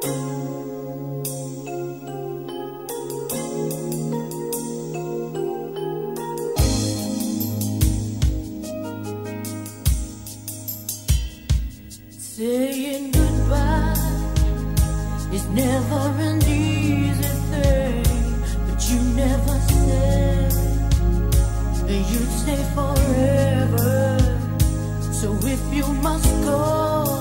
Saying goodbye is never an easy thing, but you never said that you'd stay forever. So if you must go,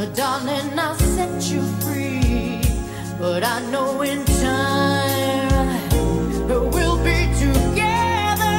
Oh, darling, I set you free. But I know in time we'll be together.